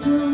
soon.